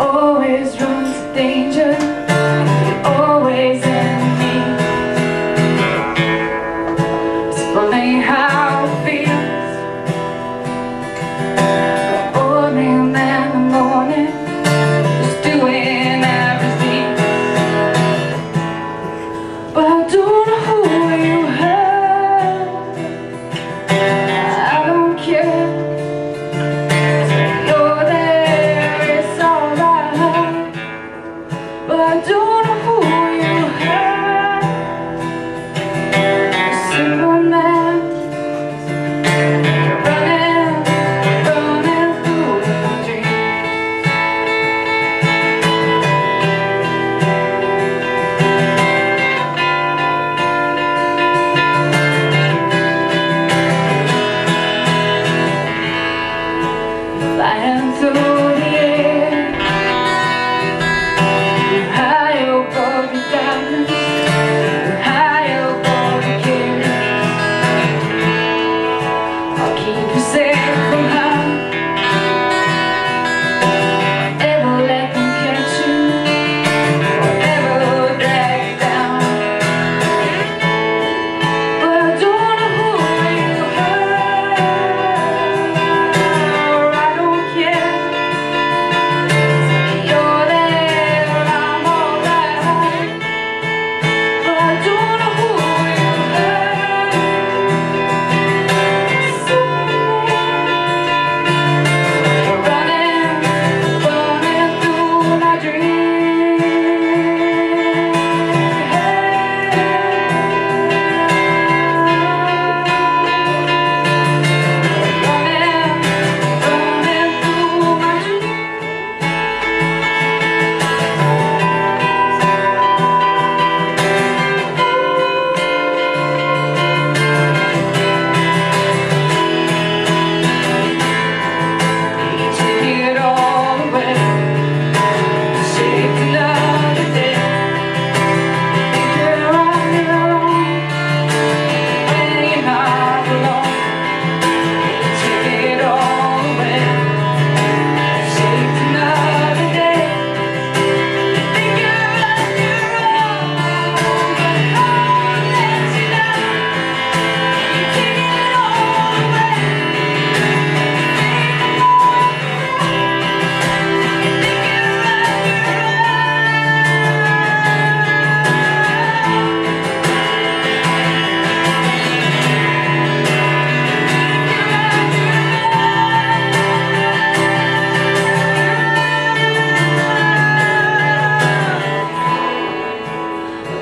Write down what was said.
Always runs danger hands